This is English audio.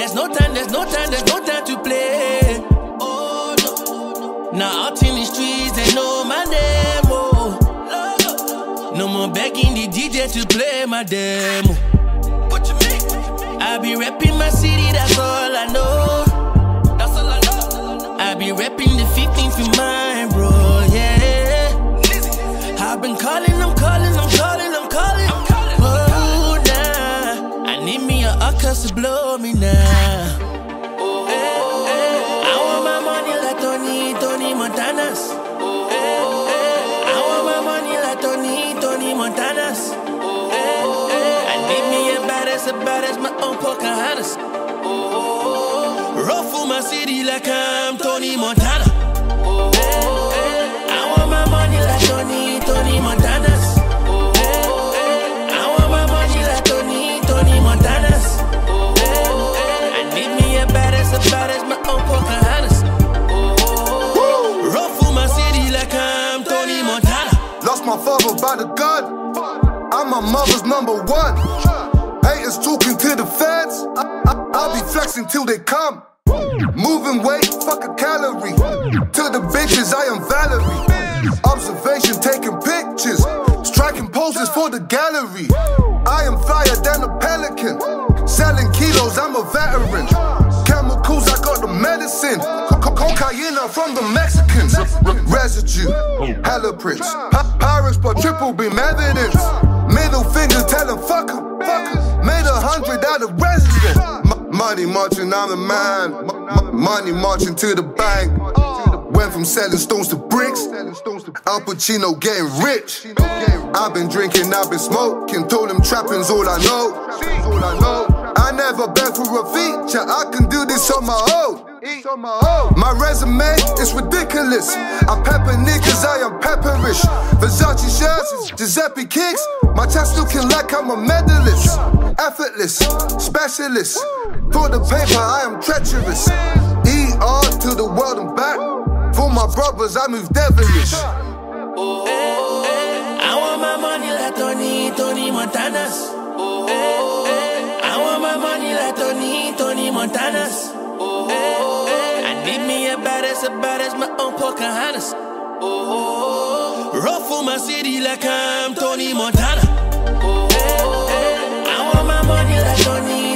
There's no time, there's no time, there's no time to play. Oh no. No. Now out in the streets, they know my name. Oh. No more begging the DJ to play my demo. What you mean? I be repping my city, that's all I know. That's all I know. I be repping the 15th in mine, bro, yeah. I've been calling, I'm calling, I'm calling, I'm calling. Oh, nah. I need me a to blow me now. A badass, a my own Pocahontas. Rough for my city like I'm Tony Montana. I want my money like Tony, Tony Montanas. I want my money like Tony, Tony Montanas. I need me a badass, a badass, my own Pocahontas. Rough for my city like I'm Tony Montana. Lost my father by the gun. I'm my mother's number one. Haters talking to the feds. I, I, I'll be flexing till they come. Moving weight, fuck a calorie. To the bitches, I am Valerie. Observation, taking pictures. Striking poses for the gallery. I am flyer than a pelican. Selling kilos, I'm a veteran. Chemicals, I got the medicine. Co- co- Cocaine from the Mexicans. Residue, hella prints. Pirates, but triple beam evidence. Middle finger, tell tell 'em fuck 'em. Fuck. A hundred resident. Money marching, I'm the man. Money marching to the bank. Went from selling stones to bricks. Al Pacino getting rich. I've been drinking, I've been smoking. Told them trapping's all I know. All I know. I never begged for a feature. I can do this on my own. My resume is ridiculous. I pepper niggas, I am pepperish. Versace shirts, Giuseppe kicks. My chest looking like I'm a medalist. Effortless, specialist. For the paper, I am treacherous. ER to the world and back. For my brothers, I move devilish. I want my money like Tony, Tony Montanas. I want my money like Tony, Tony Montanas. I need me a badass, a badass, my own Pocahontas. Rough for my city like I'm Tony Montana. I want my money like Tony,